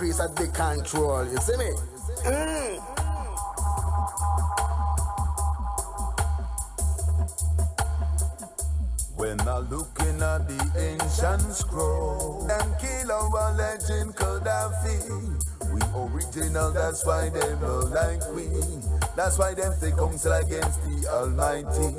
Chris at the control. You see me? Mm. When I looking at the ancient scroll, them kill our legend Gaddafi. We original, that's why they know like we. That's why them they counsel against the Almighty.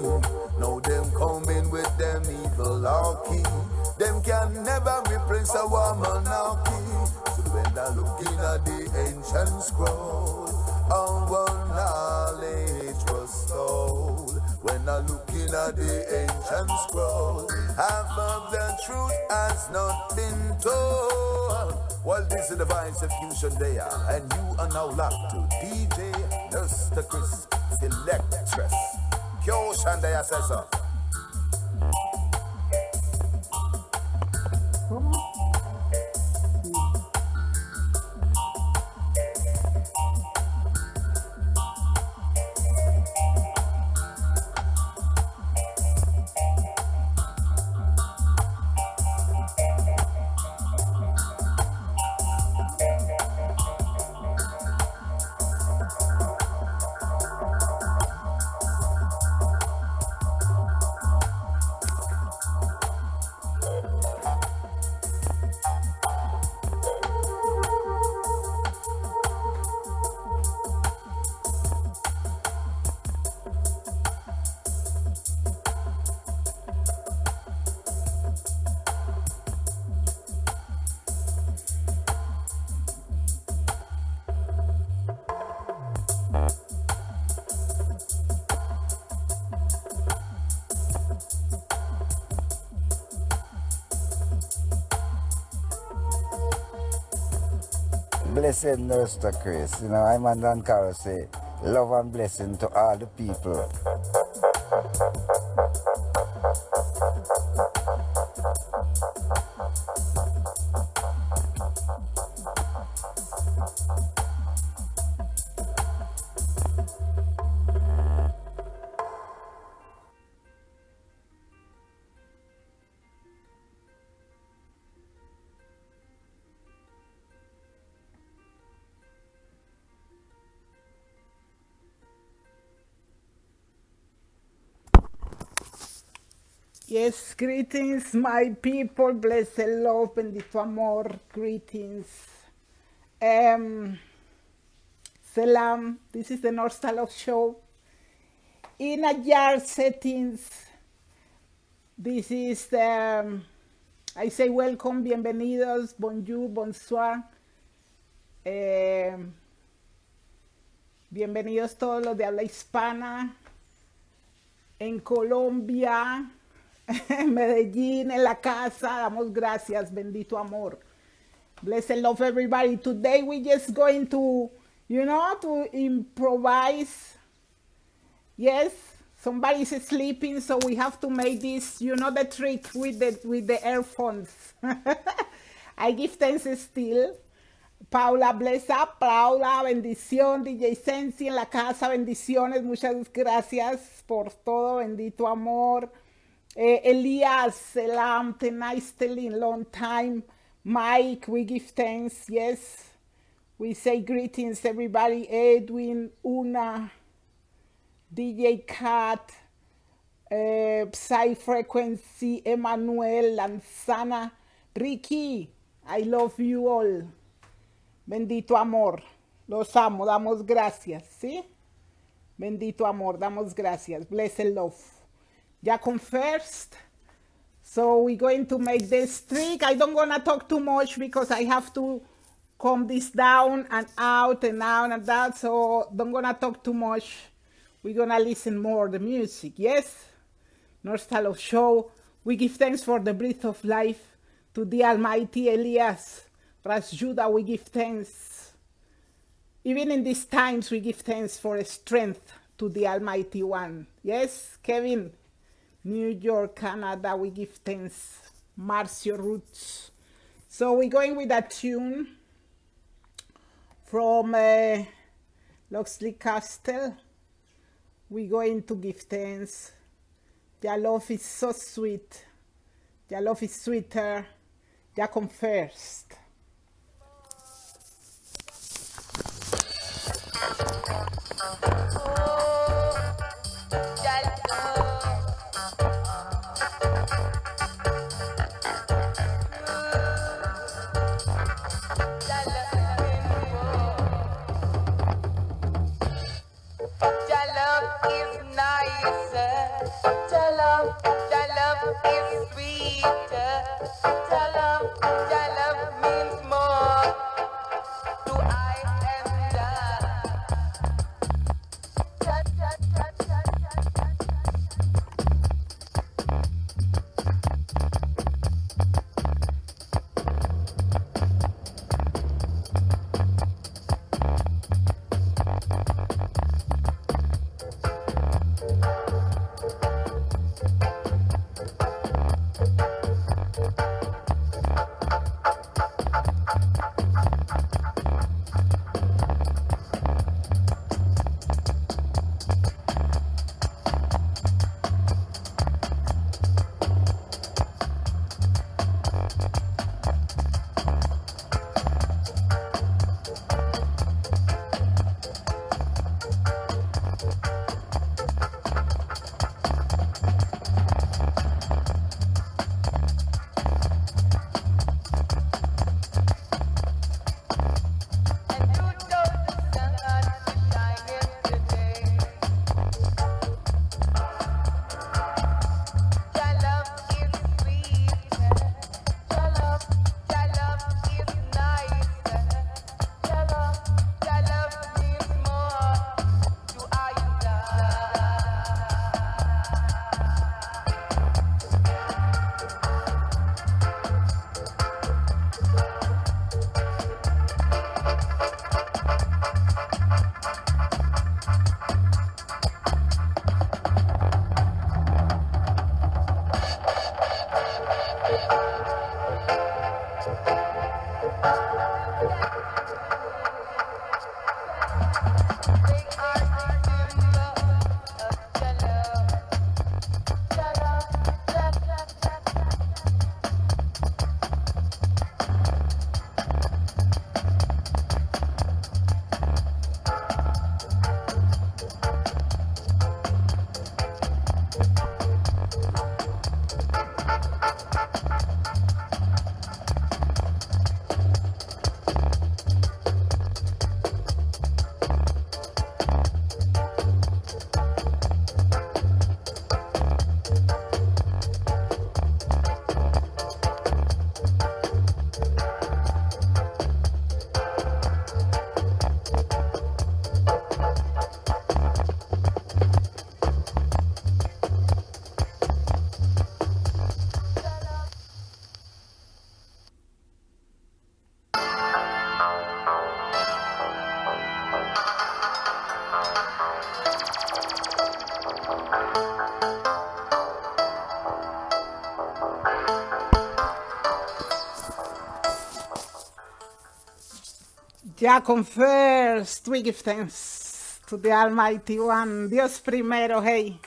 Half of the truth has not been told. Well, this is the Vibes Fusion there, and you are now locked to DJ Mr. Chris Selectress. Kyo Shandaya says so. Blessed Minister Chris. You know, I'm on Dan Carroll say, love and blessing to all the people. Yes, greetings, my people. Blessed love, bendito amor. Greetings. Um, Salam. This is the Nurstalove Show. In a jar settings. This is the. um, I say welcome, bienvenidos, bonjour, bonsoir. Um, bienvenidos todos los de habla hispana. En Colombia, en Medellín, en la casa, damos gracias, bendito amor. Bless and love everybody. Today we just going to, you know, to improvise. Yes, somebody's sleeping, so we have to make this, you know, the trick with the with the earphones. I give thanks still. Paula, bless up. Paula, bendición. DJ Sensi en la casa, bendiciones. Muchas gracias por todo, bendito amor. Eh, Elias, Selam, Tenais Telin, long time. Mike, we give thanks. Yes, we say greetings, everybody. Edwin, Una, DJ Cat, eh, Psy Frequency, Emmanuel, Lanzana, Ricky, I love you all. Bendito amor, los amo, damos gracias, ¿sí? Bendito amor, damos gracias. Blessed love. Con first. So we're going to make this trick. I don't want to talk too much because I have to calm this down and out and down and that. So don't gonna talk too much. We're gonna listen more the music. Yes, North of Show. We give thanks for the breath of life to the Almighty Elias. Ras Judah, we give thanks. Even in these times, we give thanks for strength to the Almighty One. Yes, Kevin, New York, Canada, we give thanks. Marcio Roots. So we're going with a tune from uh, Lacksley Castell. We're going to give thanks. Your love is so sweet. Your love is sweeter. Ya come first. Música Ya con first, we give thanks to the Almighty One. Dios primero, hey.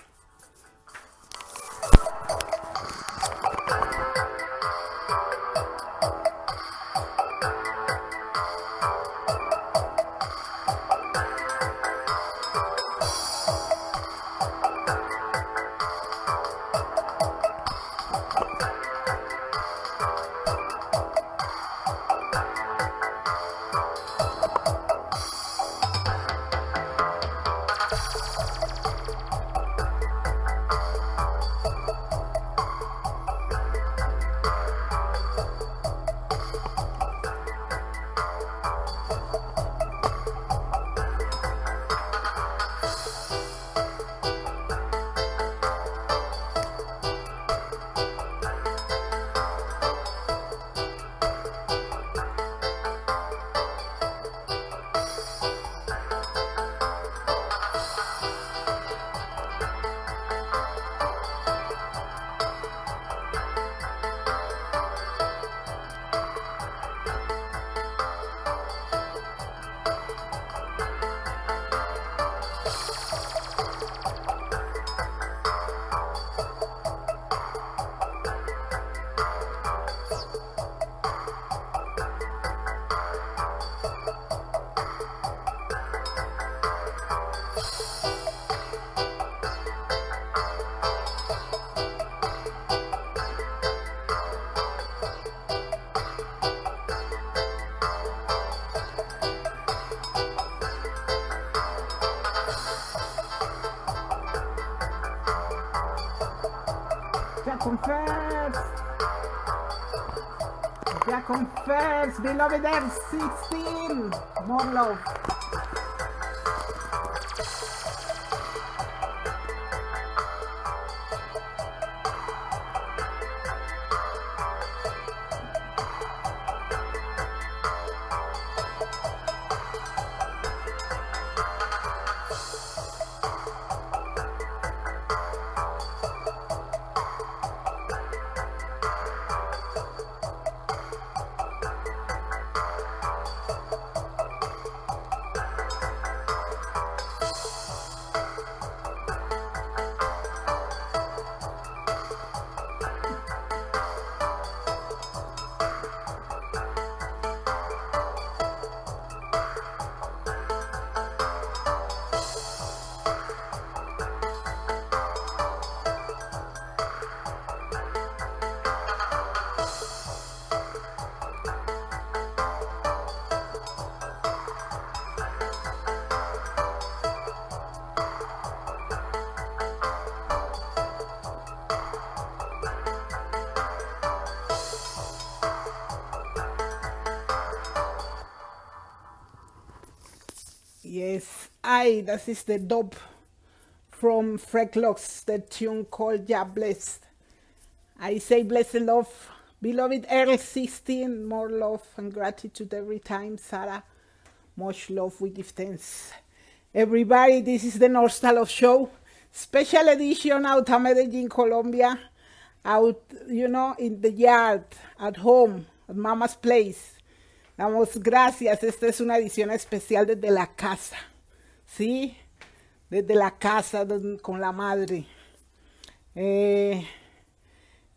Confess. Beloved Earl 16. More love. That is the dub from Frecklocks, the tune called Ja Blessed. I say blessed love, beloved Earl 16, more love and gratitude every time, Sarah. Much love, we give thanks. Everybody, this is the Nurstalove Show, special edition out of Medellin, Colombia, out, you know, in the yard, at home, at Mama's place. Damos gracias, esta es una edición especial desde la casa, ¿sí? Desde la casa con la madre. Eh,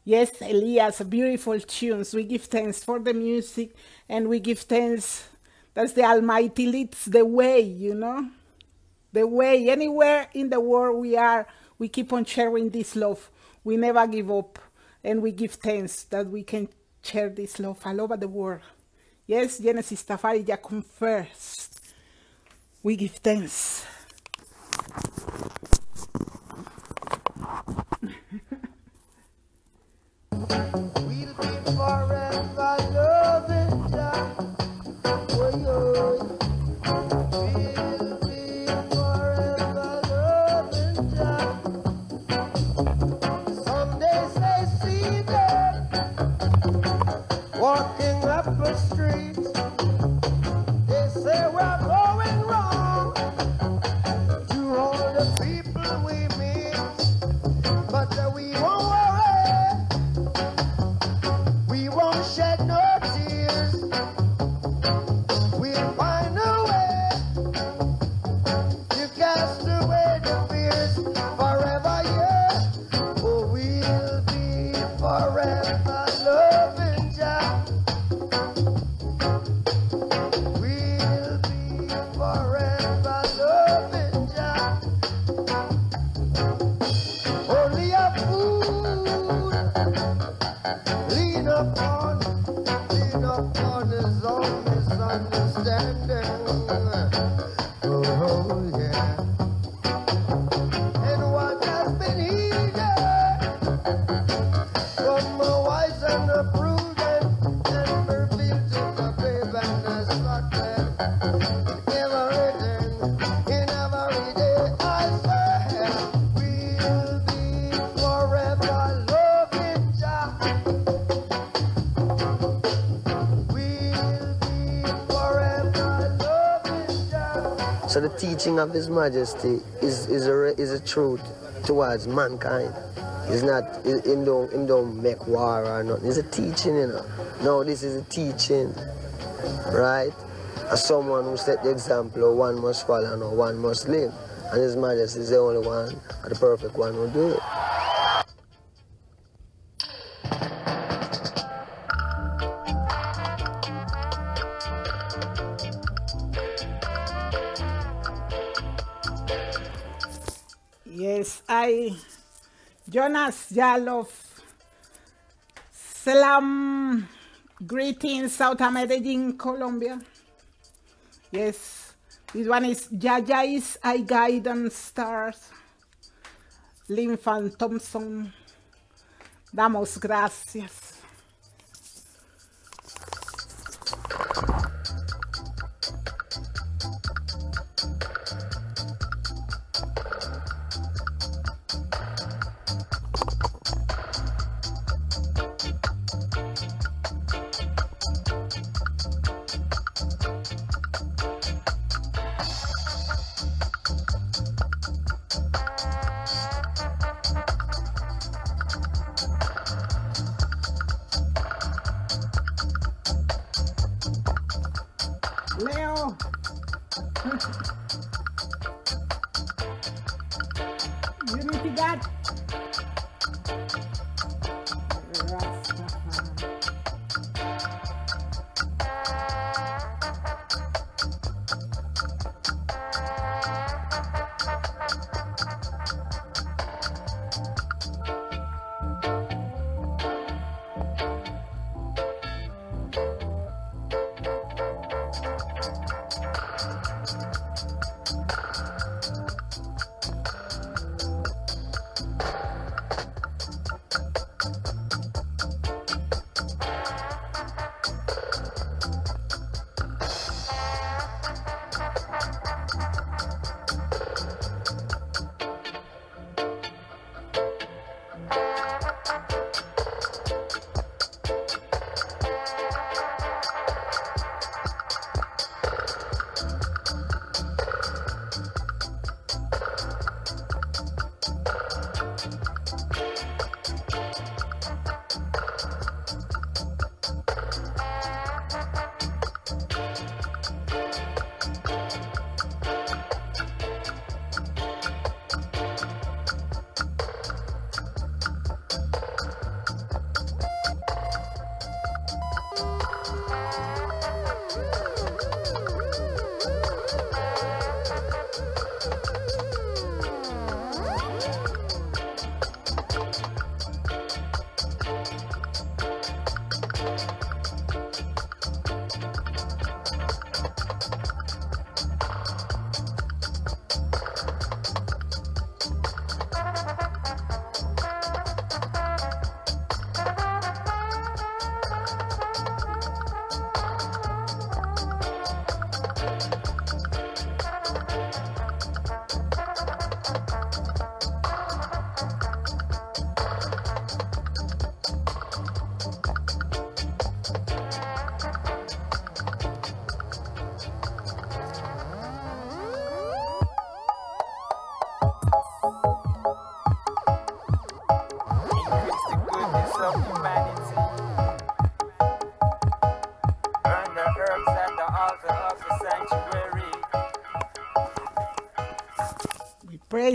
yes, Elias, beautiful tunes. We give thanks for the music and we give thanks that's the Almighty leads the way, you know? The way. Anywhere in the world we are, we keep on sharing this love. We never give up. And we give thanks that we can share this love all over the world. Yes, Genesis Tafari ya confers. We give thanks. We'll be forever loving Of His Majesty is is a is a truth towards mankind. It's not it, don't him don't make war or nothing. It's a teaching, you know. No, this is a teaching, right? As someone who set the example one must follow and one must live, and His Majesty is the only one, the perfect one who do it. Jonas Yalov, Salam, greetings, South Medellin, Colombia. Yes, this one is Yayais, I Guidance Stars, Linval Thompson. Damos gracias. Leo. Unity God.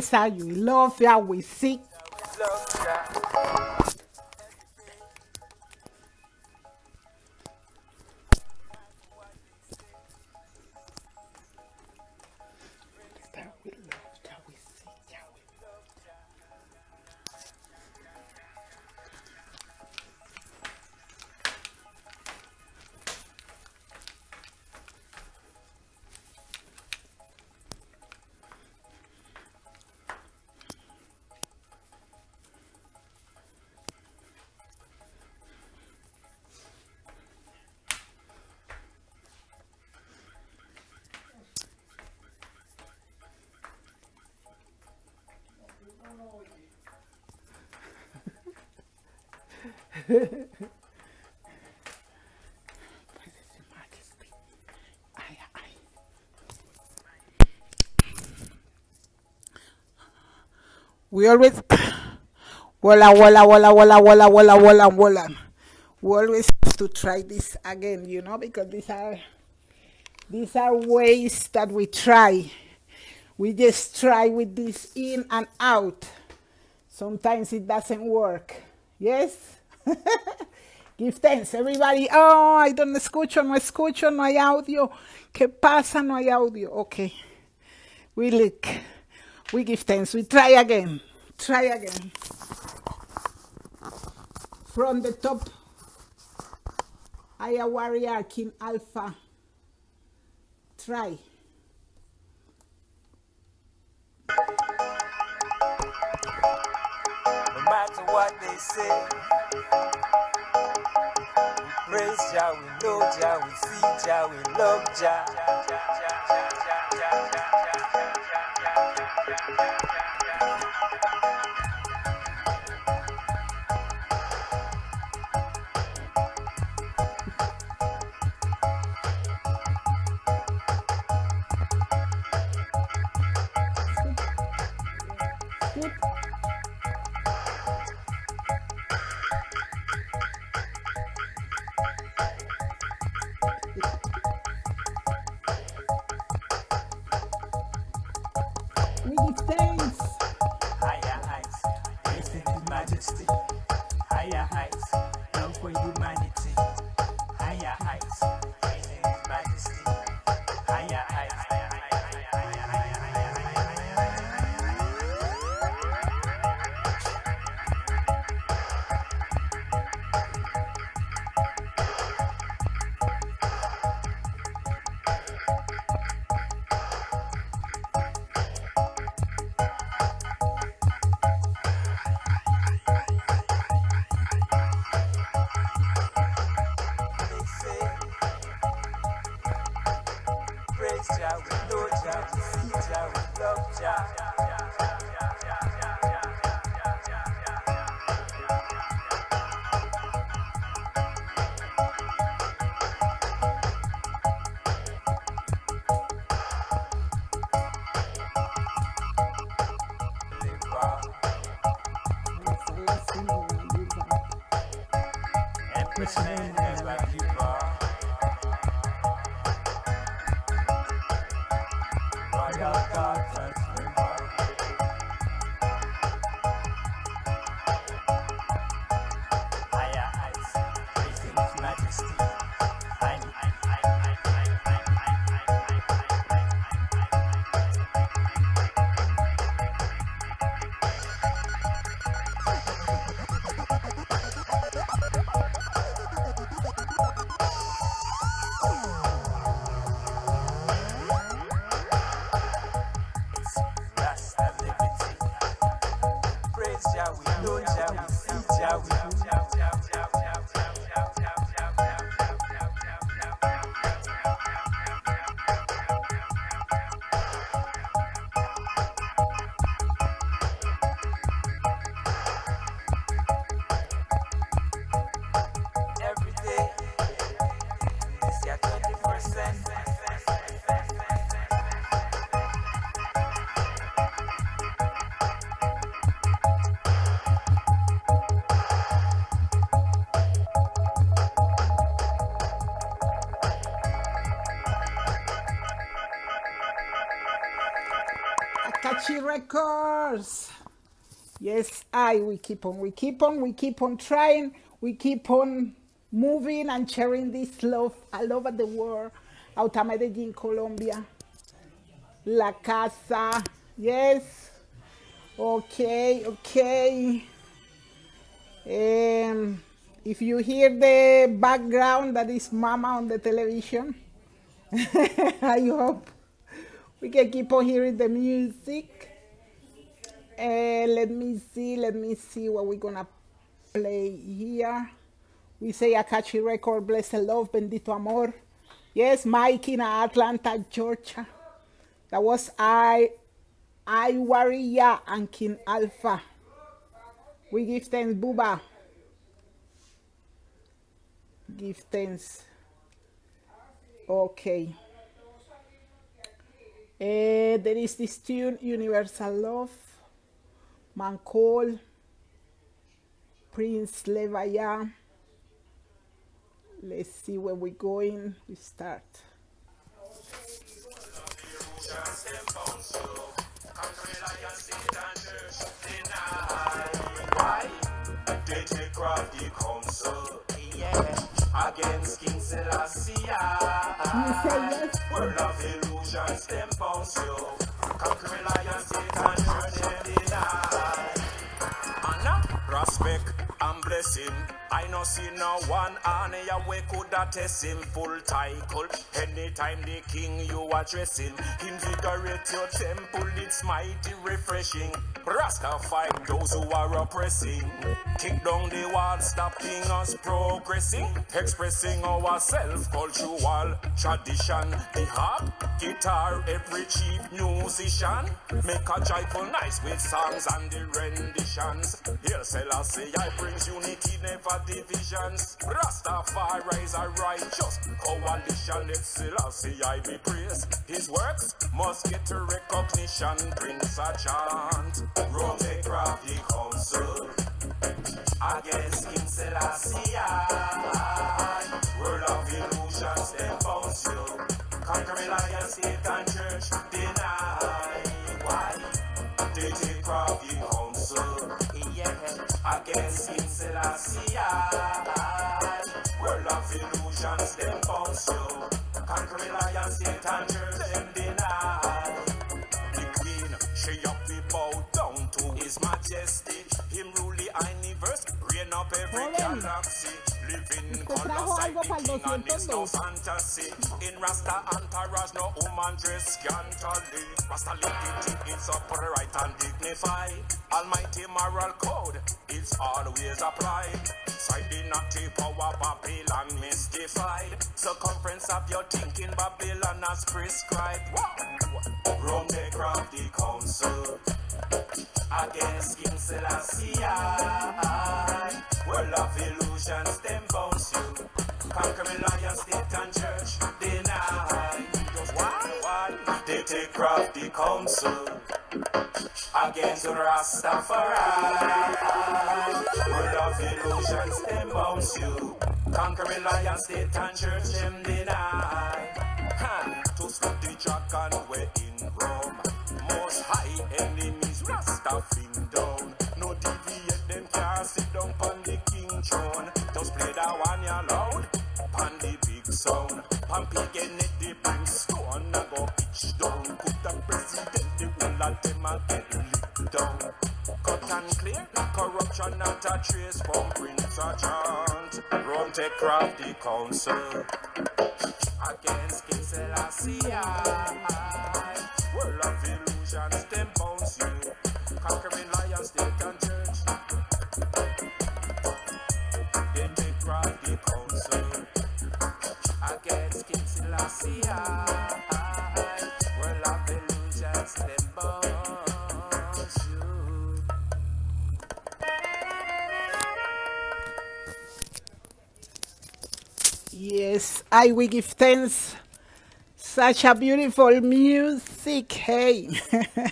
praise you love ya. we seek We always walla walla walla walla walla walla walla walla. We always have to try this again, you know, because these are these are ways that we try. We just try with this in and out. Sometimes it doesn't work. Yes? Give thanks, everybody. Oh, I don't escucho, no escucho, no hay audio. ¿Qué pasa? No hay audio. Okay. We look. We give thanks. We try again. Try again. From the top. Iwarriyah, King Alpha. Try. What they say. We praise Jah, we know Jah, we see Jah, we love Jah. Jawi, no Jawi, see Jawi. Yes, I. We keep on, we keep on, we keep on trying, we keep on moving and sharing this love all over the world. Out of Medellin, Colombia. La Casa. Yes. Okay, okay. Um, if you hear the background, that is Mama on the television. I hope we can keep on hearing the music. Uh, let me see, let me see what we're gonna play here. We say a catchy record, Blessed Love, Bendito Amor. Yes, Mike in Atlanta, Georgia. That was I, Iwarriyah and King Alpha. We give thanks, Booba. Give thanks. Okay. Eh, there is this tune, Universal Love, Mancol, Prince Levy. Let's see where we're going. We start. Counsel. Yeah. Against King Selassie. Yes? World of illusions, them bounce you. Conquering lions, Satan, church, them deny. Anna, respect and blessing. I no see no one on your way could that test him full title. Anytime the king you addressing, invigorate your temple, it's mighty refreshing. Rasta fight those who are oppressing. Kick down the wall, stopping us progressing. Expressing our self-cultural tradition. The harp, guitar, every chief musician. Make a joyful nice with songs and the renditions. Here Selassie, I unity, never divisions. Rastafari is a righteous coalition. Let Selassie I be praised. His works must get a recognition. Prince a chant. Rome they crafty council. Against King Selassie I. World of illusions, them bounce you. Conquering lion, state and church deny. Why? They take crafty counsel. Yeah. Against King Selassie. World of illusions, them bounce you. Conquering lion, state and church algo the para el and it's no 202? fantasy. In Rasta entourage, no woman dress scantily. Rasta liberty, it's upright and dignified. Almighty moral code, it's always applied. Side the naughty power, Babylon mystified. Circumference of your thinking, Babylon has prescribed. Rome, they crafty council against King Selassie. World of illusions, them bounce you. Conquering lion, state and church, deny. Why? Why? They take crafty counsel against Rastafari. World of illusions, them bounce you. Conquering lion, state and church, them deny. To stop the dragon way in Rome. Most high enemies, Rastafin down. No deviate them can't down the sound. Pumpy get the brimstone, I go pitch down. Put the president, the whole of them a get licked down. Cut and clear, corruption not a trace from Prince a chant. Rome take crafty counsel against King Selassie. World of illusions, them bounce you. Conquering Yes, I will give thanks. Such a beautiful music. Hey,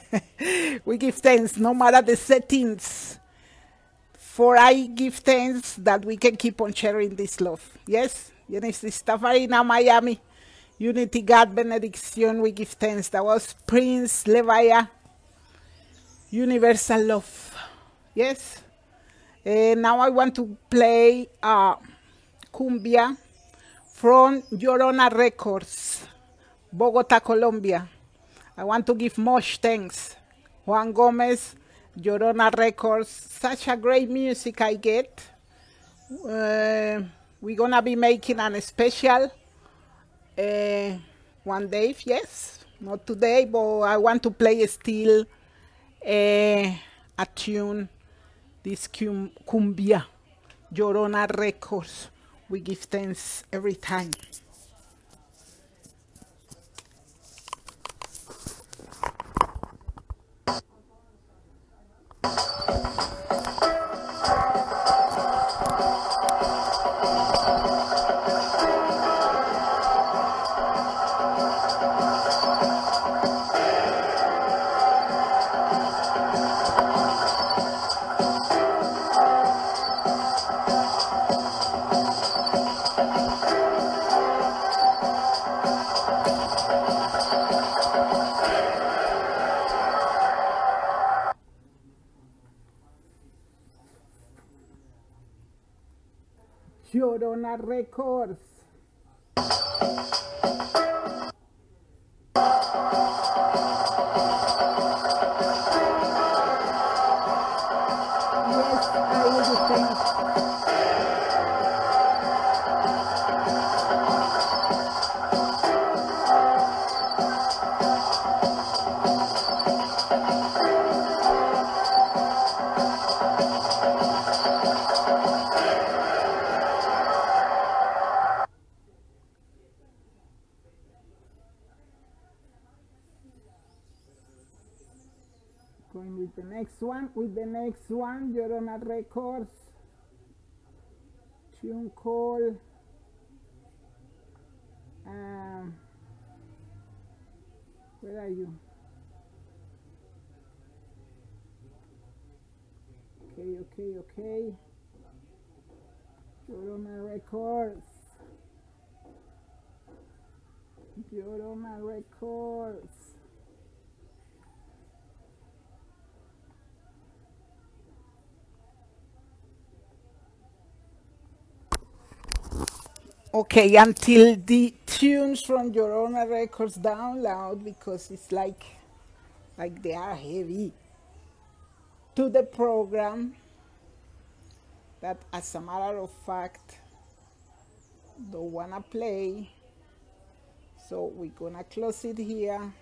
we give thanks no matter the settings. For I give thanks that we can keep on sharing this love. Yes, Genesis Tafarina, Miami, Unity God benediction. We give thanks. That was Prince Levy. Universal Love. Yes. Eh, now I want to play uh, Cumbia from Llorona Records, Bogota, Colombia. I want to give much thanks. Juan Gomez, Llorona Records, such a great music I get. Uh, we're gonna be making an special uh, one day, yes, not today, but I want to play still uh, a tune, this cum- cumbia, Llorona Records. We give thanks every time. Llorona Records. Yes, next one, Llorona Records. Tune call. Um, where are you? Okay, okay, okay. Llorona Records. Llorona Records. Okay, until the tunes from Llorona Records down loud because it's like like they are heavy. To the program that as a matter of fact don't wanna play. So we're gonna close it here.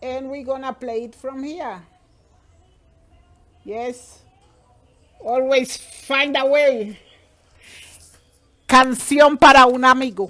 And we're gonna play it from here. Yes? Always find a way Canción para un amigo.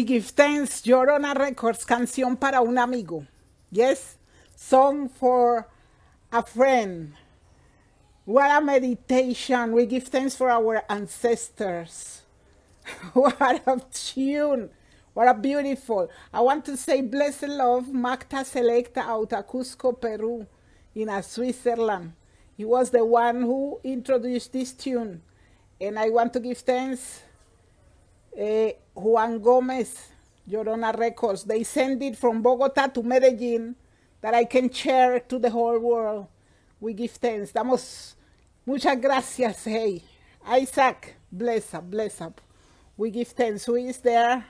We give thanks. Llorona Records, canción para un amigo. Yes, song for a friend. What a meditation. We give thanks for our ancestors. what a tune. What a beautiful. I want to say blessed love, Magda Selecta out of Cusco, Peru, in a Switzerland. He was the one who introduced this tune. And I want to give thanks eh, Juan Gomez, Llorona Records. They send it from Bogota to Medellin that I can share to the whole world. We give thanks. Damos muchas gracias. Hey, Isaac, bless up, bless up. We give thanks. Who is there?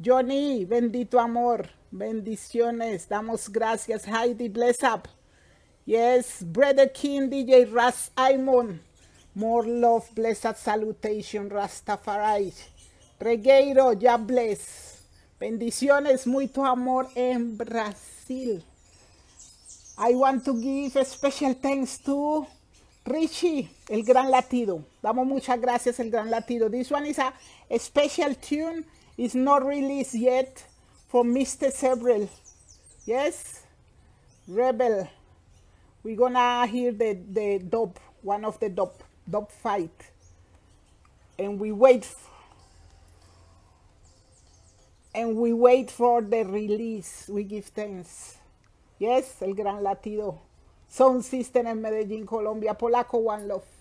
Johnny, bendito amor. Bendiciones. Damos gracias. Heidi, bless up. Yes, Brother King, DJ Ras Aimon. More love, blessed salutation, Rastafari. Regueiro, ya bless. Bendiciones, mucho amor en Brasil. I want to give a special thanks to Richie, el gran latido. Damos muchas gracias, el gran latido. This one is a, special tune. It's not released yet from Mr. Several. Yes? Rebel. We're gonna hear the, the dope, one of the dope, dope fight. And we wait and we wait for the release. We give thanks. Yes, el gran latido. Sound System en Medellín, Colombia. Polaco One Love.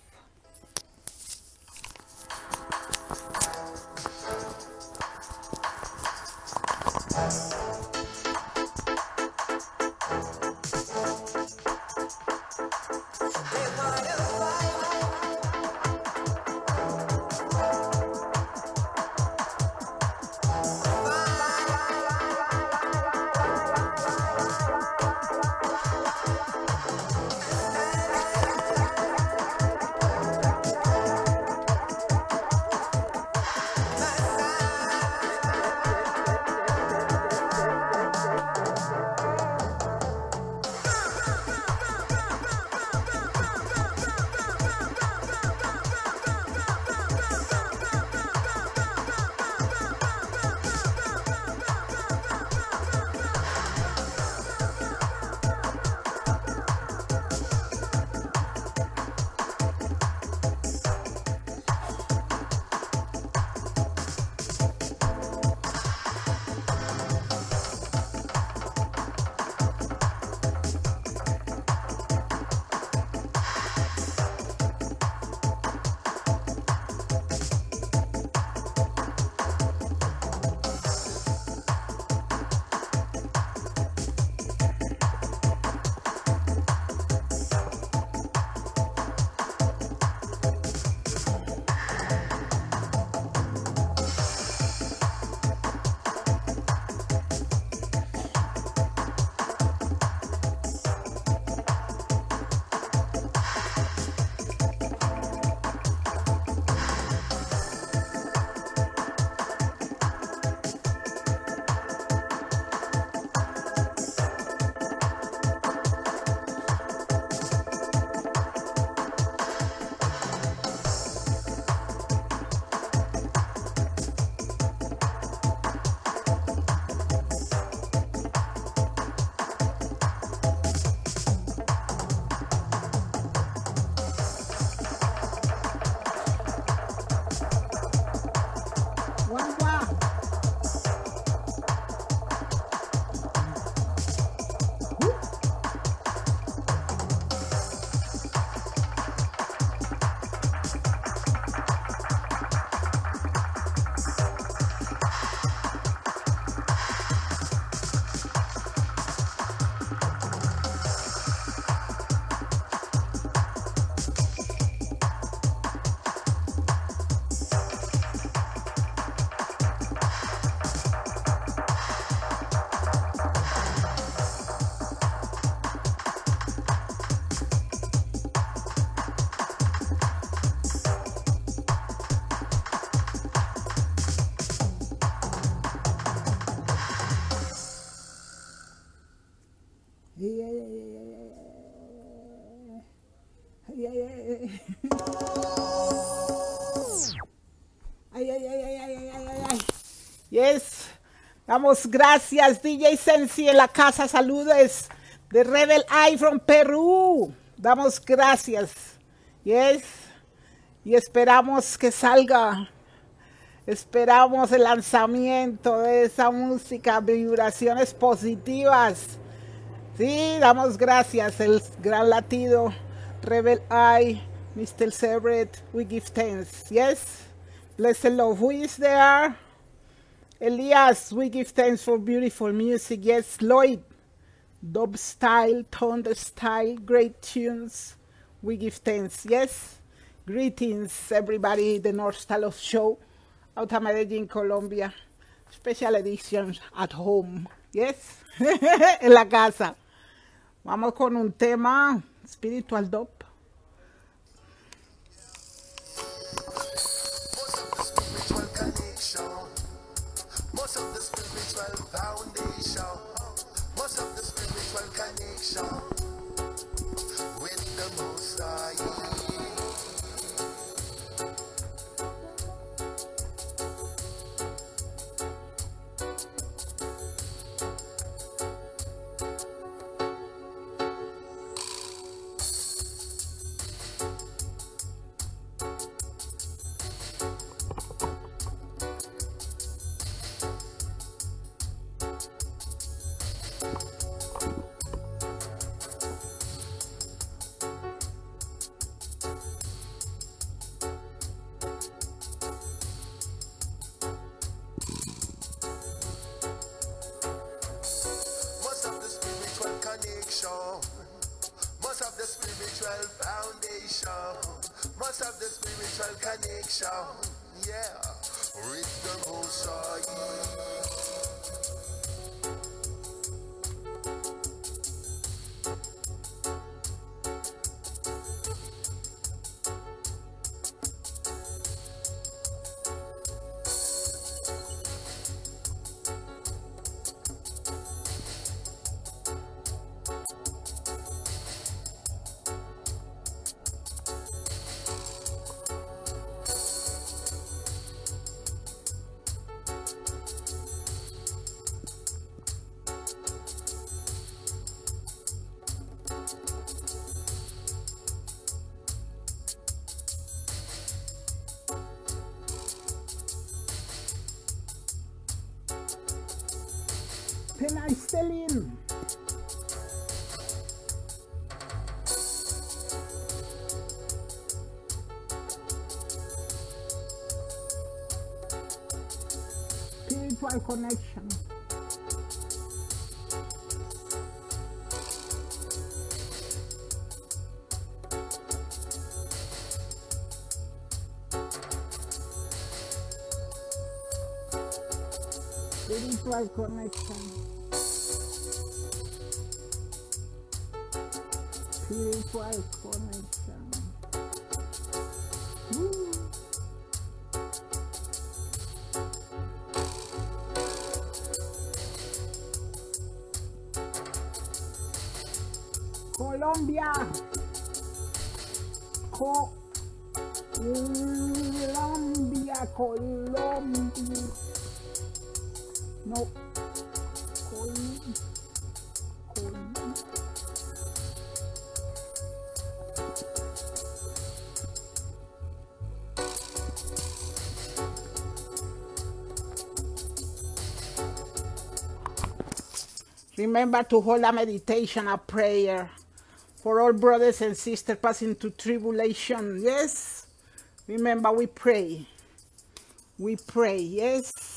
ay, ay. Ay, ay, ay, ay, ay. Yes. Damos gracias, DJ Sensi en la casa. Saludos de Rebel Eye from Perú. Damos gracias. Yes. Y esperamos que salga. Esperamos el lanzamiento de esa música, vibraciones positivas. Sí, damos gracias, el gran latido. Rebel Eye, Mr. Sebret, we give thanks. Yes. Blessed love. Who is there? Elias, we give thanks for beautiful music. Yes, Lloyd, dub style, thunder style, great tunes. We give thanks. Yes, greetings, everybody. The Nurstalove Show out of Medellin, Colombia. Special edition at home. Yes, en la casa. Vamos con un tema spiritual spiritual connection. With the Most High. Spiritual connection. Spiritual connection. Woo. Colombia. Co- Colombia, Colombia. Remember to hold a meditation, a prayer for all brothers and sisters passing through tribulation. Yes. Remember, we pray. We pray. Yes.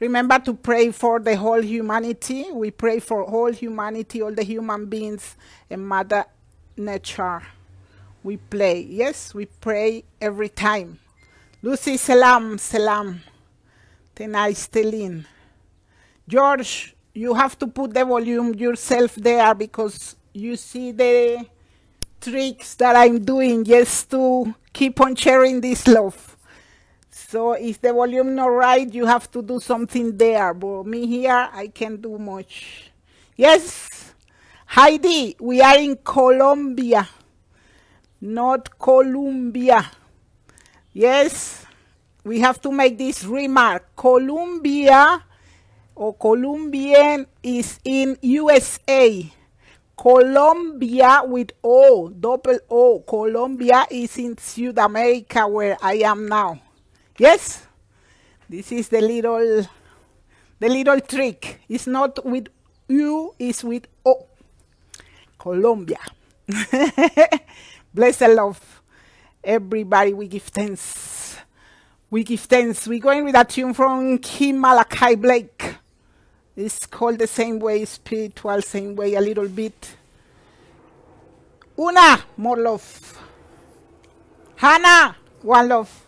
Remember to pray for the whole humanity. We pray for all humanity, all the human beings, and Mother Nature. We pray. Yes, we pray every time. Lucy, selam, selam. Tenai Stelin. George, you have to put the volume yourself there because you see the tricks that I'm doing just to keep on sharing this love. So if the volume not right, you have to do something there. But me here, I can't do much. Yes, Heidi, we are in Colombia, not Columbia. Yes, we have to make this remark. Colombia or Colombian is in USA. Colombia with O, double O. Colombia is in South America where I am now. Yes? This is the little the little trick. It's not with U, it's with O. Colombia. Bless the love. Everybody, we give thanks. We give thanks. We're going with a tune from King Malachi Blake. It's called the same way, spiritual, same way, a little bit. Una, more love. Hannah, one love.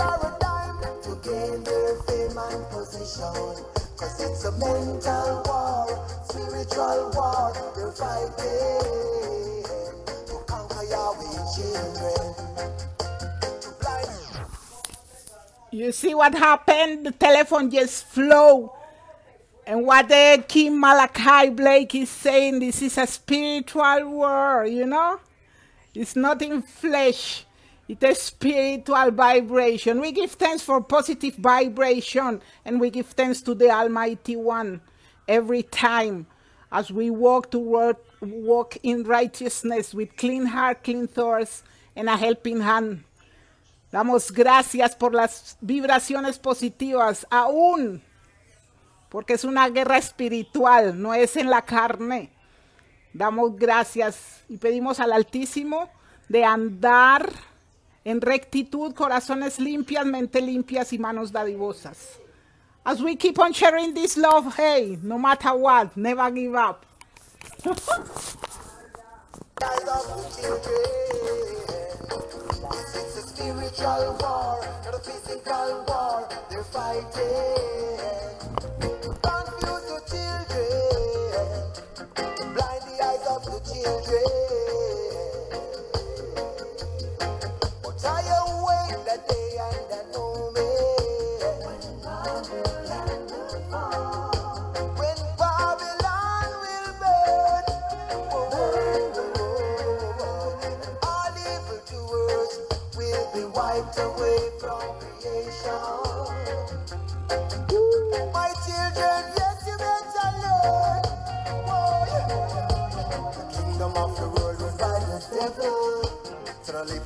or a dime to gain their fame and position. Cause it's a mental war, spiritual war, they're fighting to conquer Yahweh children. You see what happened? The telephone just flow. And what the King Malachi Blake is saying, this is a spiritual war, you know? It's not in flesh. It's a spiritual vibration. We give thanks for positive vibration and we give thanks to the Almighty One every time as we walk to work, walk in righteousness with clean heart, clean thoughts, and a helping hand. Damos gracias por las vibraciones positivas, aún porque es una guerra espiritual, no es en la carne. Damos gracias y pedimos al Altísimo de andar en rectitud, corazones limpias, mente limpias y manos dadivosas. As we keep on sharing this love, hey, no matter what, never give up. eyes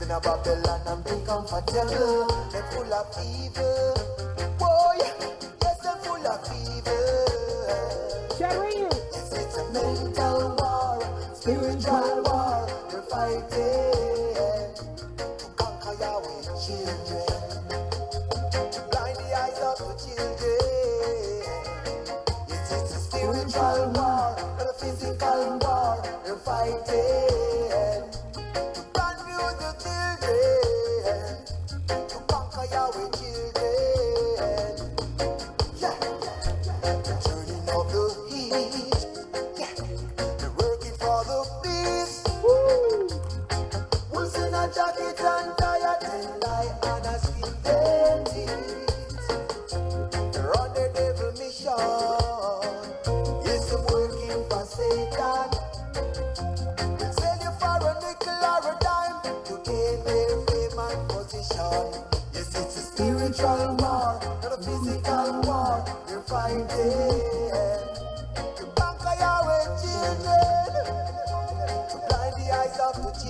in a Babylon and be comfortable. They're full of evil. Oh, yeah. Yes, they're full of evil. Cheryl, Yes, it's a mental war, spiritual war. They're fighting They're fighting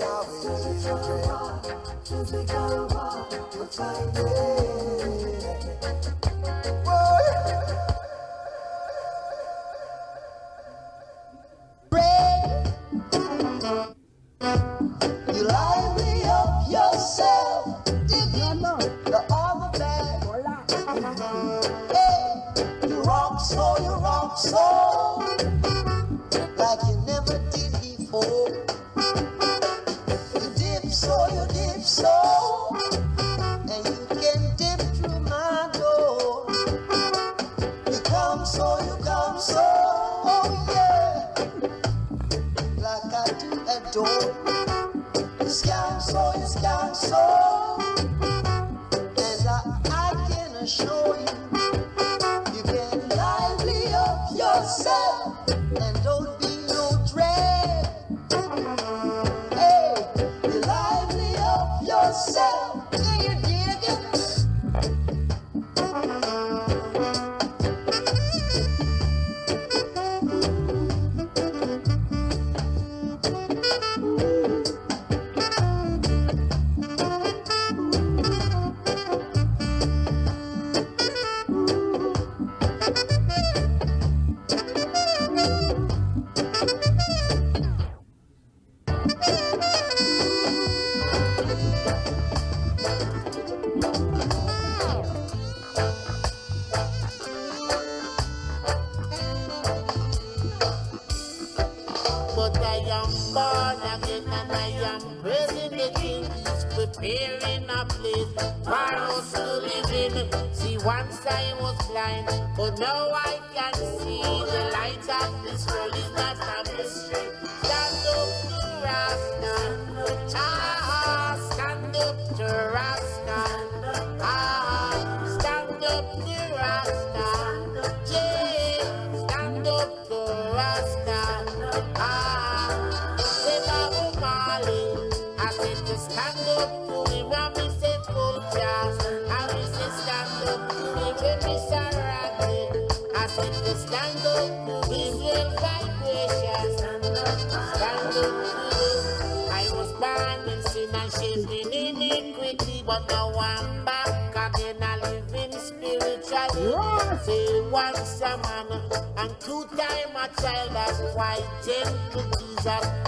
Yahweh. We'll find it.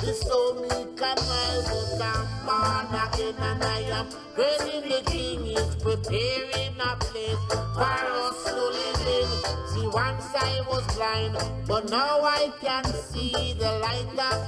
he me I again and I am praising the king preparing a place for us to live see once I was blind but now I can see the light of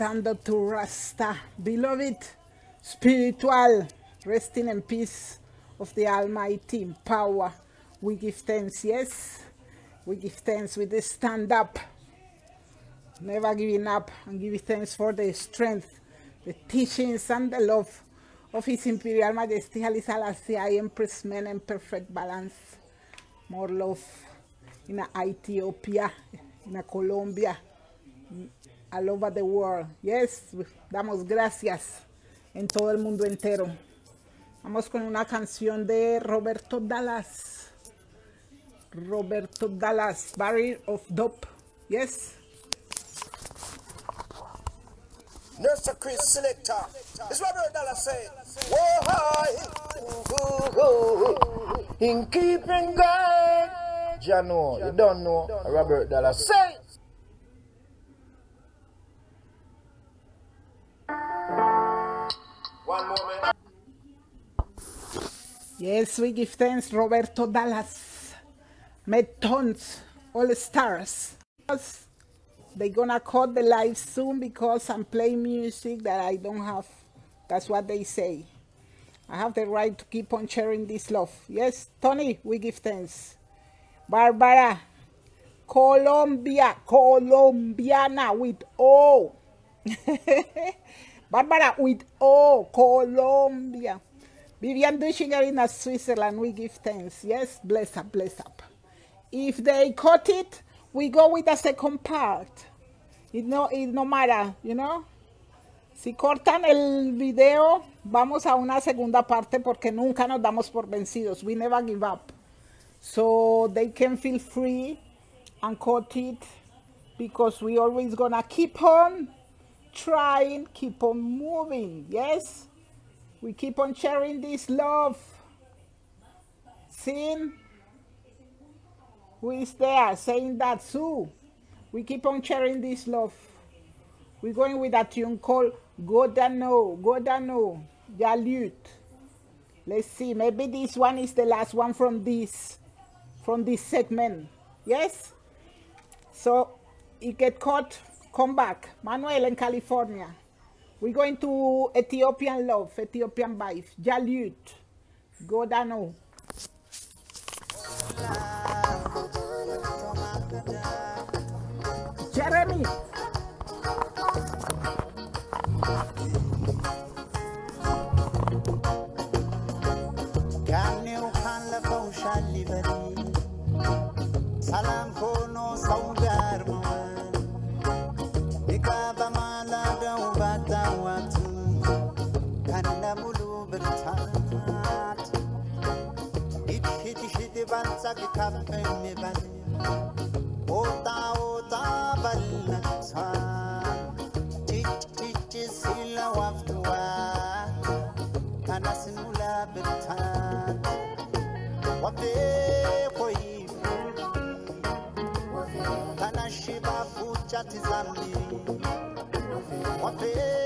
stand up to Rasta. Beloved, spiritual, resting in peace of the Almighty in power. We give thanks, yes? We give thanks with this stand up. Never giving up and give thanks for the strength, the teachings and the love of His Imperial Majesty Haile Selassie, Empress Menen Perfect Balance. More love in Ethiopia, in Colombia, all over the world. Yes, damos gracias en todo el mundo entero. Vamos con una canción de Roberto Dallas. Roberto Dallas, Barrier of Dope. Yes. Nurstacris Selector. It's Roberto Dallas said. Oh, hi. In keeping God. Jano, you don't know Robert Dallas say. One moment. Yes, we give thanks, Roberto Dallas. Met tons, all stars. They're gonna cut the live soon because I'm playing music that I don't have. That's what they say. I have the right to keep on sharing this love. Yes, Tony, we give thanks. Barbara, Colombia, Colombiana with O. Barbara with O, Colombia. Vivian Dushinger in a Switzerland, we give thanks. Yes, bless up, bless up. If they cut it, we go with the second part. It no, it no matter, you know. Si cortan el video, vamos a una segunda parte porque nunca nos damos por vencidos. We never give up. So they can feel free and cut it because we always gonna keep on trying, keep on moving. Yes? We keep on sharing this love. Sin, who is there saying that too? We keep on sharing this love. We're going with a tune called Godano, Godano, Jalude. Let's see, maybe this one is the last one from this, from this segment. Yes? So, it get caught, come back. Manuel in California. We're going to Ethiopian love, Ethiopian vibe. Jalude, Godano. Jeremy. तक खपनि बन ओता ओता बल चिच चिच सिला वफ्तवा أنا سنولا بالتان وفي قوي أنا شباب وجات زمي وفي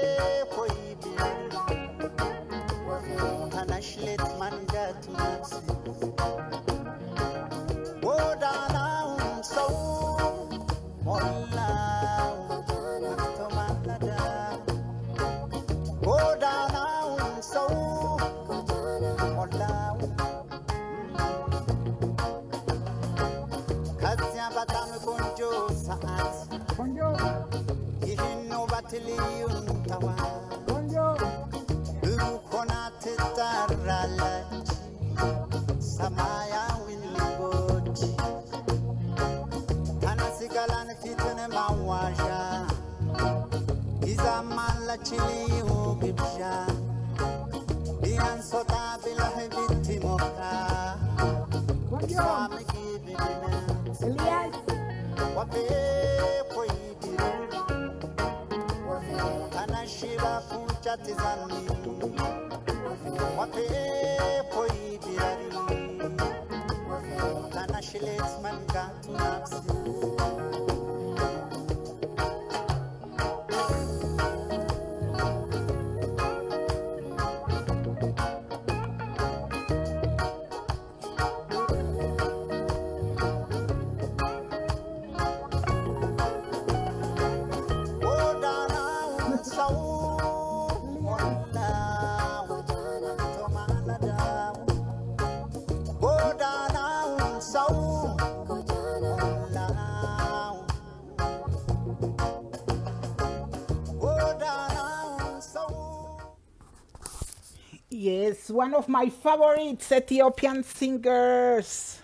one of my favorites Ethiopian singers,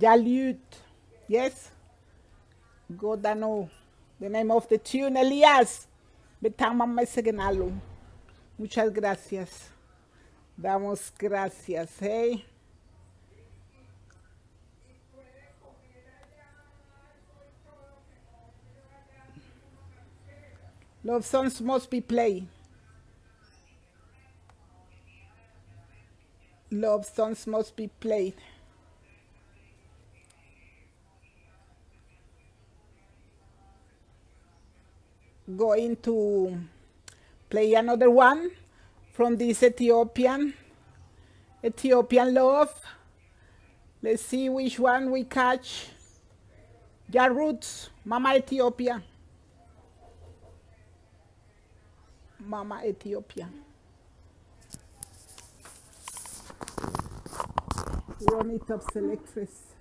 Jalude. Yes, Godano, the name of the tune, Elias. Betama Mesegenalo. Muchas gracias. Damos gracias, hey. Love songs must be played. Love songs must be played. Going to play another one from this Ethiopian Ethiopian love. Let's see which one we catch. Jah Roots, Mama Ethiopia. Mama Ethiopia. Run it up, selectress.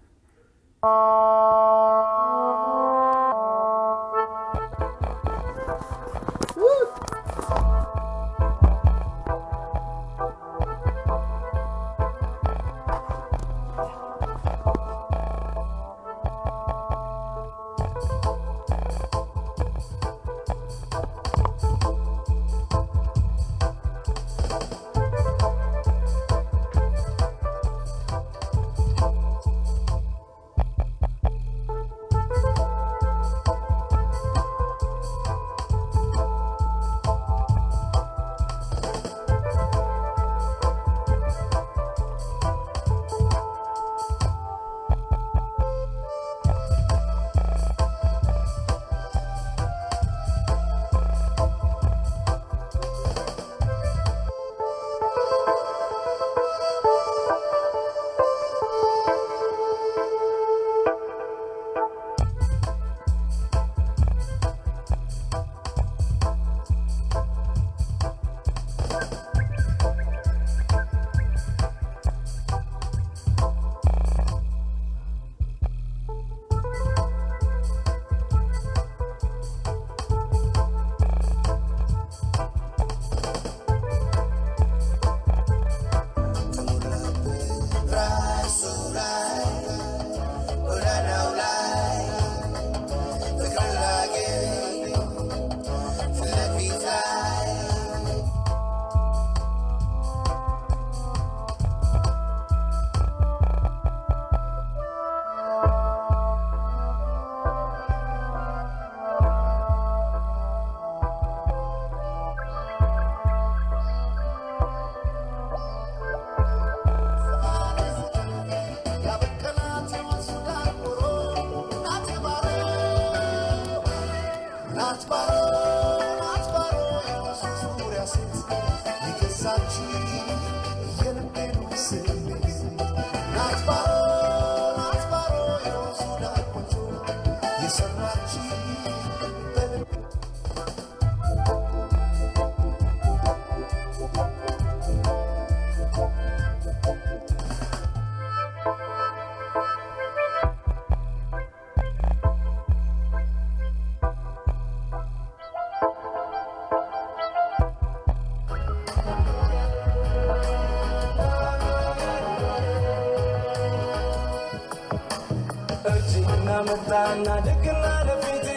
መጣና ደግና ለፊቴ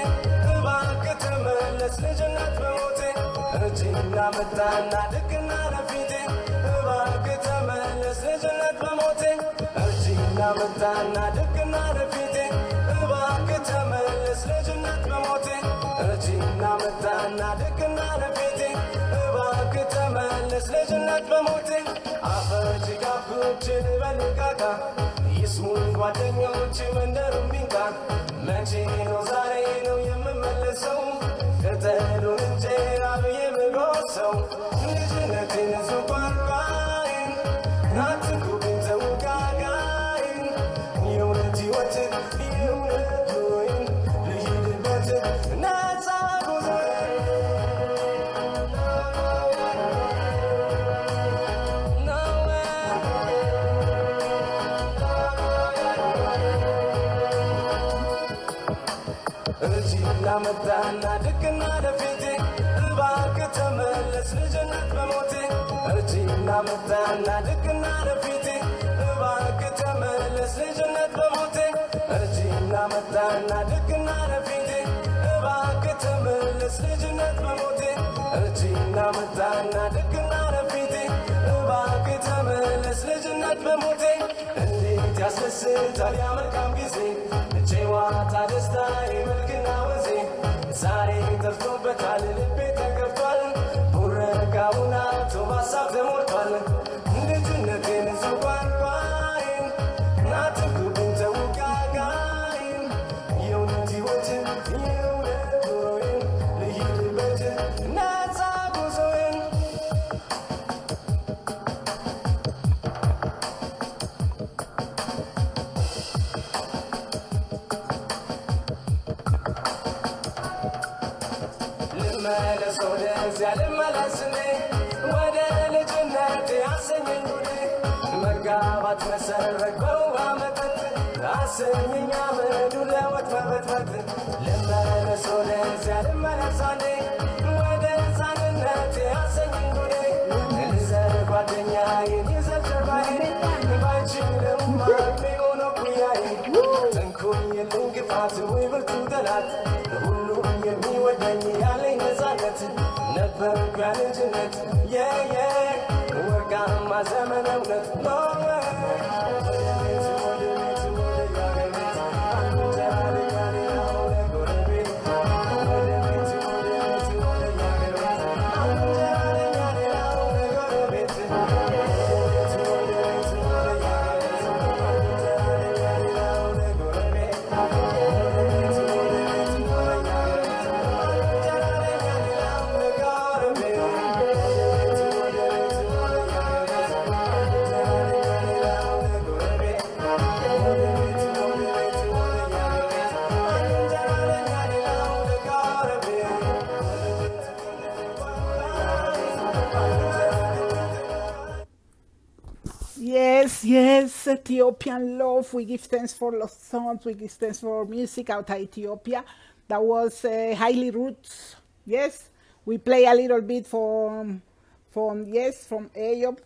እባክህ ተመለስ። ልጅነት በሞቴ እጅና መጣና ደግና ለፊቴ እባክህ ተመለስ። ልጅነት በሞቴ እጅና መጣና ደግና ለፊቴ እባክህ ተመለስ። ልጅነት በሞቴ እጅና መጣና ደግና ለፊቴ እባክህ ተመለስ። ልጅነት በሞቴ አፈር ጭጋጎችን በልቃቃ ይስሙን ጓደኞች መንደሩ ሚንቃ Plenty. መጣና ድቅና ለፊቴ እባክህ ተመለስ ልጅነት በሞቴ እጅና መጣና ድቅና ለፊቴ እባክህ ተመለስ ልጅነት በሞቴ እጅና መጣና ድቅና ለፊቴ እባክህ ተመለስ ልጅነት በሞቴ እጅና መጣና ድቅና ለፊቴ እባክህ ልጅነት በሞቴ እንዴት ያስደስታል ያ መልካም ጊዜ። ጨዋታ ደስታ የመልክና ወዜ ዛሬ ተፍቶበታል ልቤ ተገብቷል ቡረቃውና ቶባሳብ ተሞልቷል እንደጅነቴን ዘጓርጓል ማትመሰል ረግበው አመጠት አስርኛ መረዱ ለወት መበትበት ልመለስ ወደ እዚያ ወደ ሕፃንነት ያሰኝን ጉዴ። ልዘር ጓደኛ የሚዘር ጀርባዬ ባይችልም የሚሆነው ኩያዬ ተንኮል የለኝ ግፋት ወይ ብርቱ ጠላት ሁሉም የሚወደኝ ያለኝ ነፃነት ነበር ጋልጅነት የየ ወርቃማ ዘመን እውነት ኖረ Yes, Ethiopian love. We give thanks for love songs. We give thanks for music out of Ethiopia. That was uh, highly roots. Yes, we play a little bit from, from yes, from Ayob.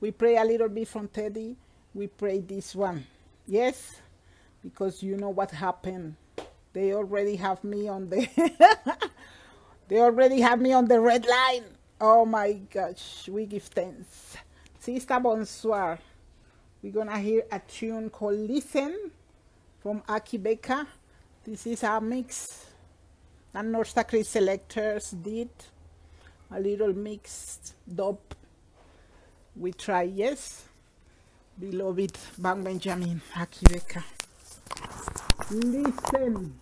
We play a little bit from Teddy. We play this one. Yes, because you know what happened. They already have me on the. they already have me on the red line. Oh my gosh, we give thanks. Sister Bonsoir. We're gonna hear a tune called Listen from Akae. This is a mix that North selectors did. A little mixed dub. We try, yes. Beloved Vaughn Benjamin Akae Beka. Listen.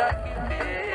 everything Jah giving.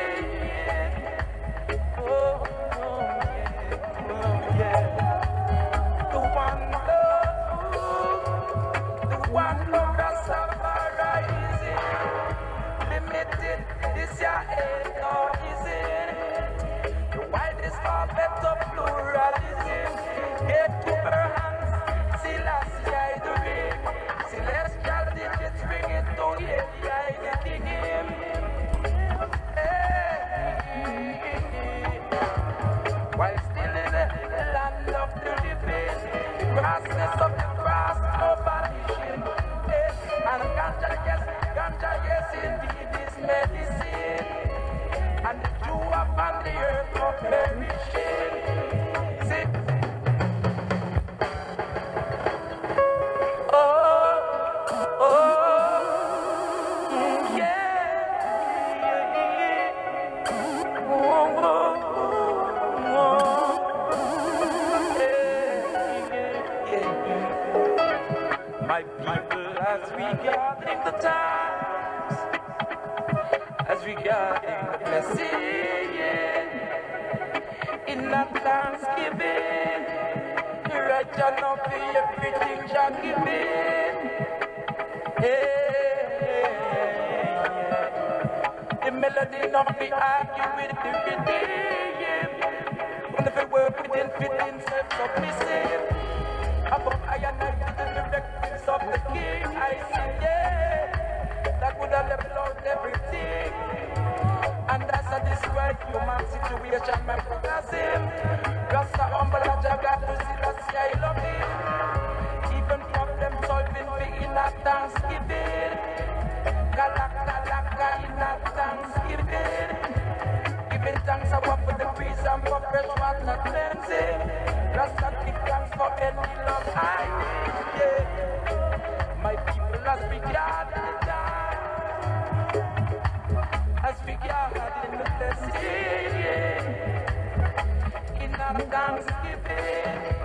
Our thanksgiving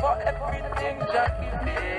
for everything Jah give me.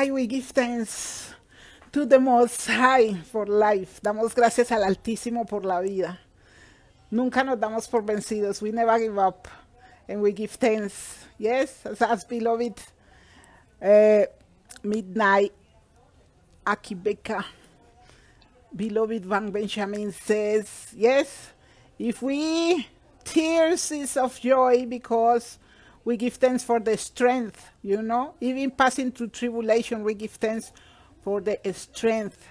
I we give thanks to the Most High for life. Damos gracias al Altísimo por la vida. Nunca nos damos por vencidos. We never give up. And we give thanks. Yes, as, as beloved uh, Midnite Akibeka. Beloved Vaughn Benjamin says, yes, if we tears is of joy because we give thanks for the strength, you know, even passing through tribulation, we give thanks for the strength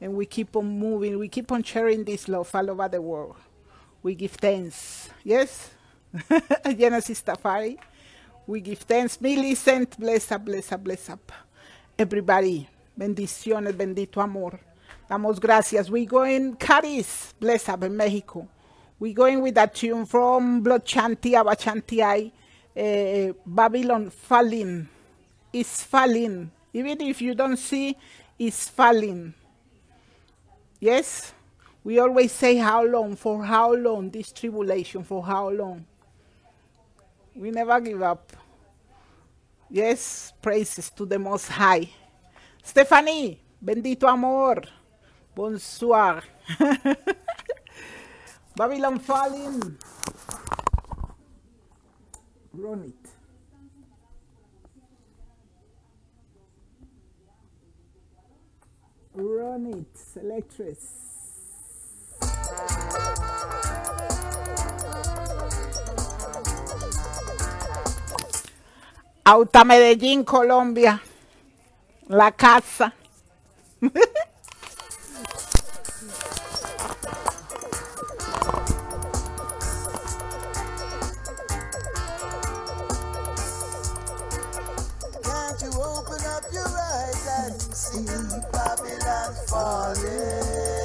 and we keep on moving, we keep on sharing this love all over the world. We give thanks, yes, Genesis Tafari, we give thanks. Millicent, bless up, bless up, bless up. Everybody, bendiciones, bendito amor. Damos gracias. We going Caris, bless up in Mexico. We going with a tune from Blood Shanti, Aba Shanti, uh, Babylon falling. It's falling. Even if you don't see, it's falling. Yes? We always say how long, for how long, this tribulation, for how long. We never give up. Yes, praises to the Most High. Stephanie, bendito amor. Bonsoir. Babylon falling. Run it. Run it, Selectress. Auta Medellín, Colombia. La casa. see Babylon falling?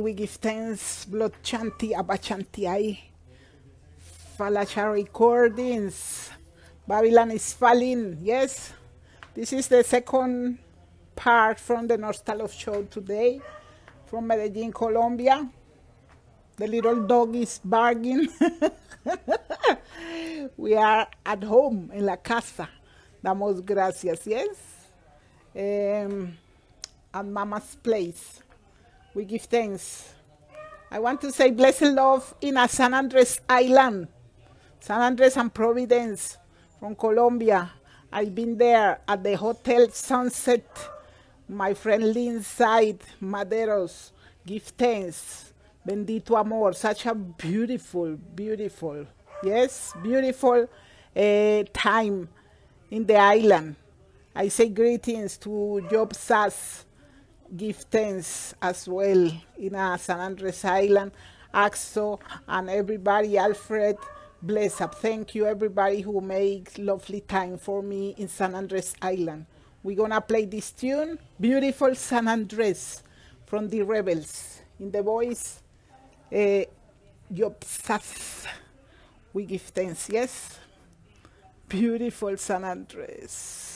We give thanks, Blood Shanti, Aba Shanti, I. Falasha recordings. Babylon is falling. Yes, this is the second part from the Nurstalove show today from Medellin, Colombia. The little dog is barking. we are at home in la casa. Damos gracias, yes. Um, at Mama's place. We give thanks. I want to say blessed love in a San Andres Island, San Andres and Providence from Colombia. I've been there at the Hotel Sunset. My friend Lynn Said Maderos, give thanks. Bendito amor, such a beautiful, beautiful, yes, beautiful uh, time in the island. I say greetings to Job Sass give thanks as well in uh, San Andres Island. Axo and everybody, Alfred, bless up. Thank you everybody who makes lovely time for me in San Andres Island. We're gonna play this tune, Beautiful San Andres from the Rebels. In the voice, uh, We give thanks, yes? Beautiful San Andres.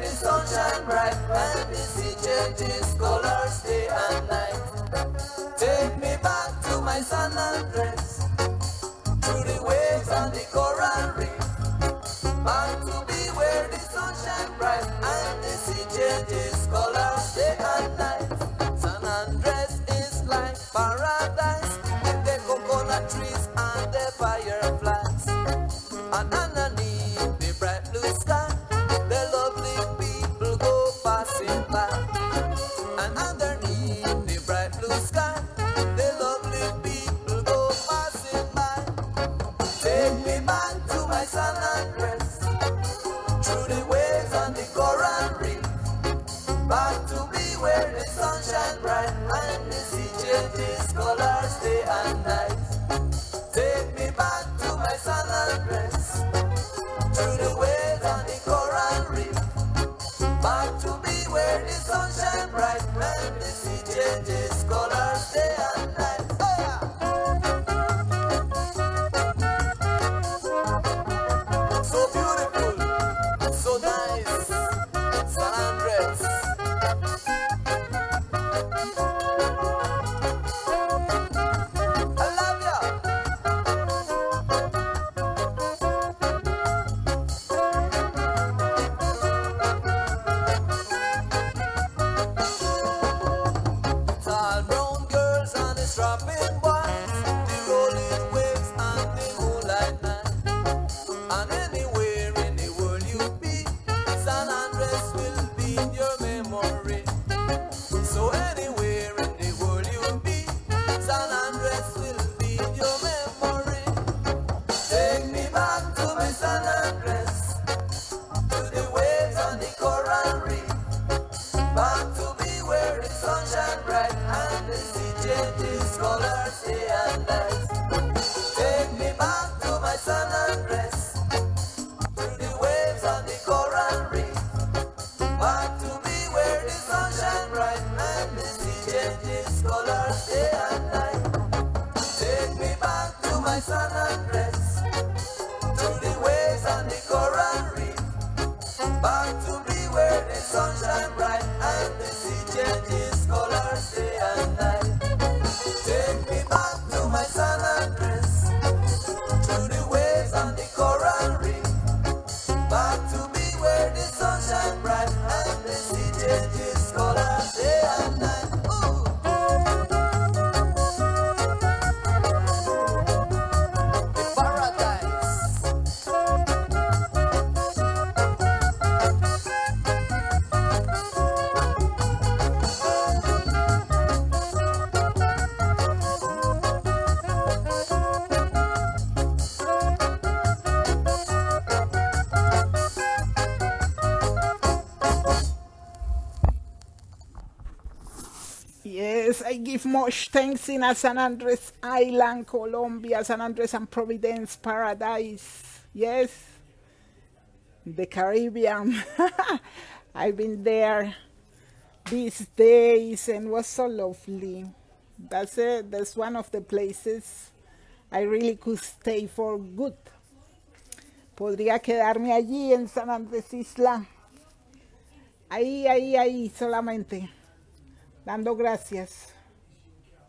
the sun shine bright and the sea changes colors day and night. Take me back to my sun and Andres, through the waves and the coral reef, back to be where the sun shine bright and the sea changes give much thanks in San Andres Island, Colombia, San Andres and Providence Paradise. Yes, the Caribbean. I've been there these days and was so lovely. That's it. That's one of the places I really could stay for good. Podría quedarme allí en San Andrés Isla. Ahí, ahí, ahí solamente. Dando gracias.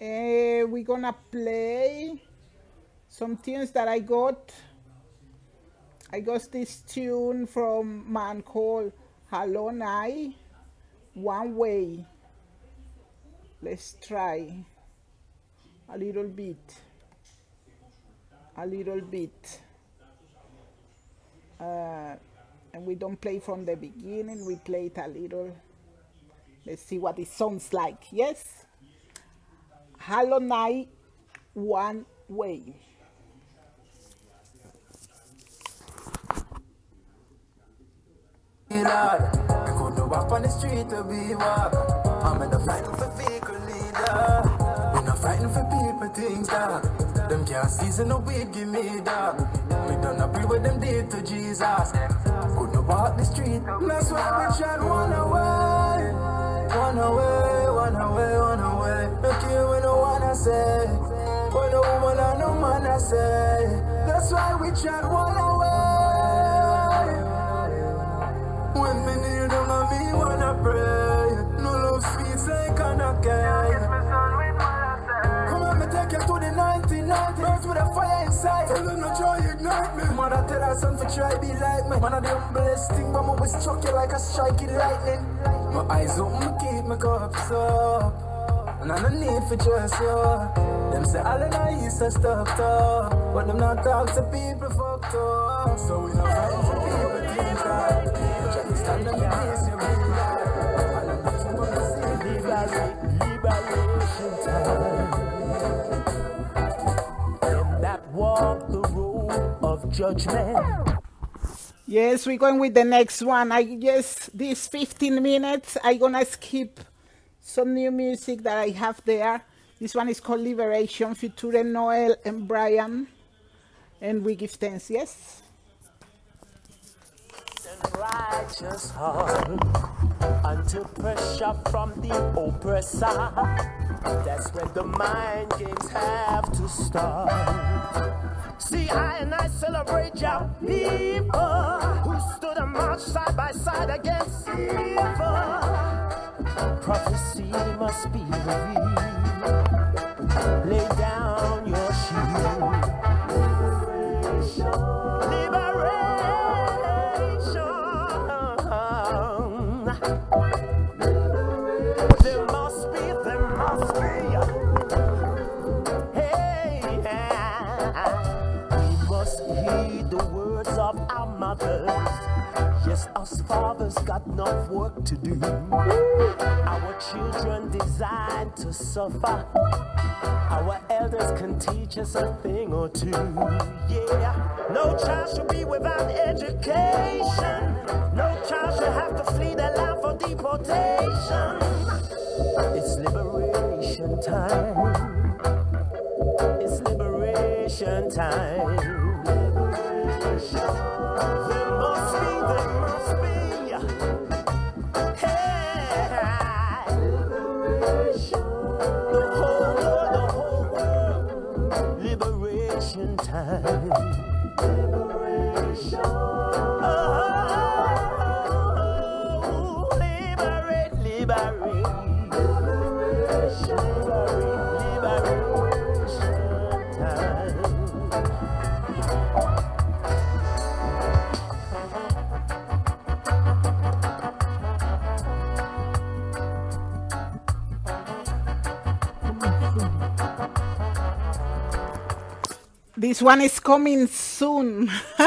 Eh, we're gonna play some tunes that I got. I got this tune from man called Halonai One Way. Let's try a little bit. A little bit. Uh, and we don't play from the beginning, we play it a little. Let's see what it sounds like. Yes? Hello Night One Way. I couldn't walk on the street to be walk. I'm in a fighting for vehicle leader. We not fighting for people things dog. Them can't season no weed, give me dog. We don't agree with them did to Jesus. Couldn't walk the street. That's why we tried one away. One away, one away, one away. No care when no one I say. When no woman or no man I say. That's why we tried one away. When me kneel down on me wanna pray No love sweet say kinda care Come on me take you to the 1990 Birds with a fire inside Tell them no try ignite me Mother tell her son for try be like me Man of the humblest thing But me will struck you like a striking lightning My eyes open keep my cups up And I no need for dress up Them say all in the east are stuffed up But them not talk to people fucked up So we not fighting for people things that just stand on the place you realize. And I'm just gonna say, liberation time. Them that walk the road of judgment. Yes, we're going with the next one. I guess these 15 minutes, I'm gonna skip some new music that I have there. This one is called Liberation, featuring Noel and Brian. And we give thanks, yes? righteous heart until pressure from the oppressor. That's when the mind games have to start. See, I and I celebrate your people who stood and marched side by side against evil. Prophecy must be revealed. Lay down your shield. Yes, us fathers got enough work to do. Our children designed to suffer. Our elders can teach us a thing or two. Yeah, no child should be without education. No child should have to flee their land for deportation. It's liberation time. It's liberation time. There time. This one is coming soon.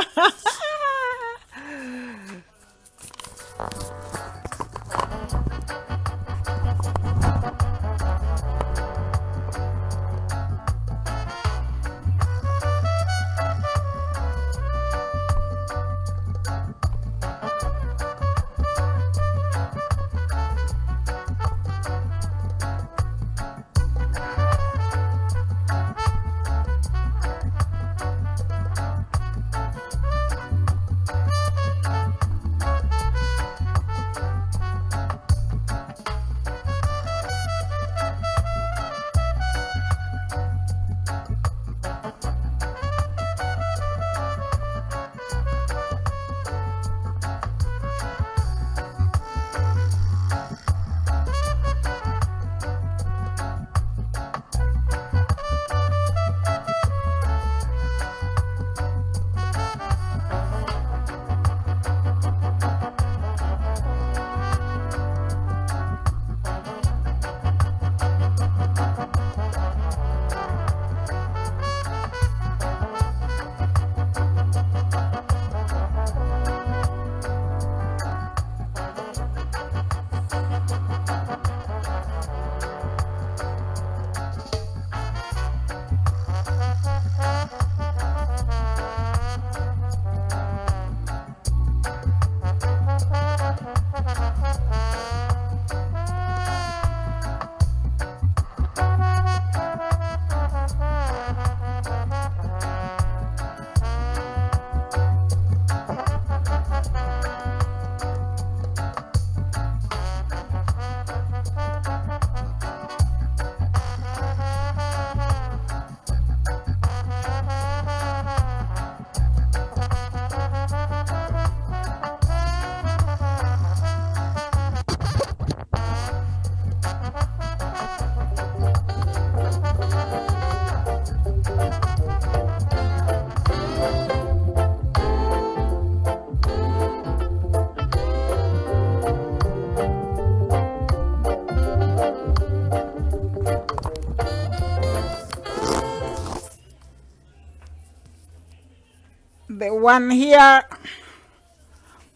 one here,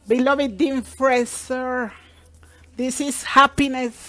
beloved Dean Fraser. This is happiness.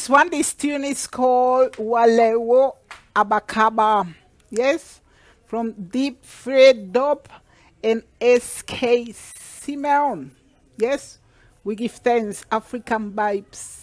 This one, this tune is called Walewo Abakaba. Yes, from Deep Fried Dub and SK Simeon. Yes, we give thanks, African vibes.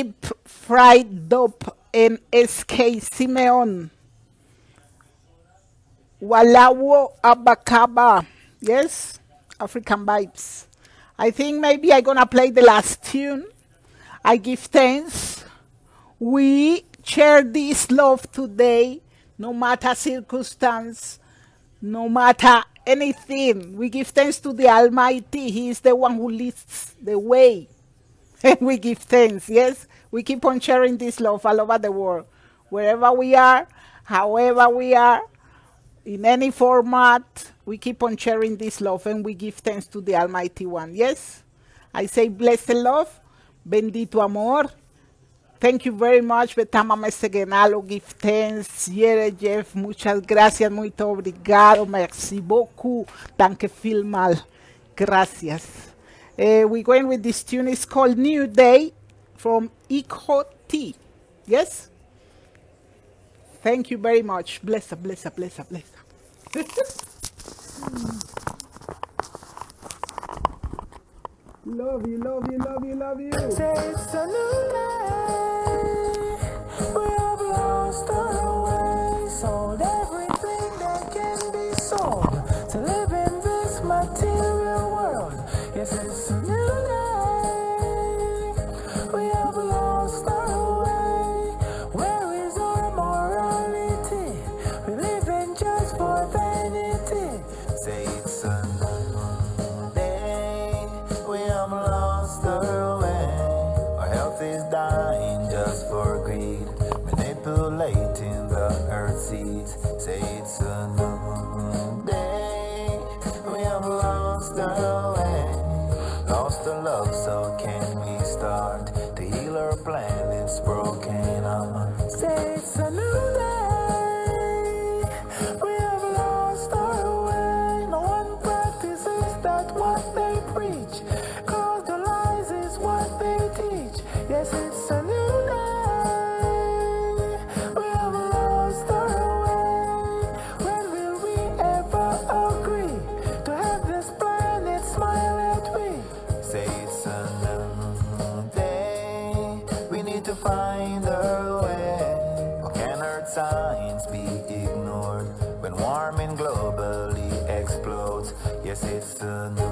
Deep Fried Dub SK Simeon. Walawo Abakaba. Yes, African vibes. I think maybe I'm gonna play the last tune. I give thanks. We share this love today, no matter circumstance, no matter anything. We give thanks to the Almighty. He is the one who leads the way. And we give thanks. Yes, we keep on sharing this love all over the world. Wherever we are, however we are, in any format, we keep on sharing this love and we give thanks to the Almighty One. Yes, I say blessed love, bendito amor. Thank you very much, Betama Mesegenalo. Give thanks. Jeff, muchas gracias, muito obrigado. Merci beaucoup. Danke vielmal. Gracias. Uh, we're going with this tune. It's called New Day from Echo T. Yes? Thank you very much. Bless her, bless her, bless her, bless her. love you, love you, love you, love you. Say it's a new day. We have lost our way. Sold everything that can be sold to live in this material world. Yes, it's a new day. Yes, it's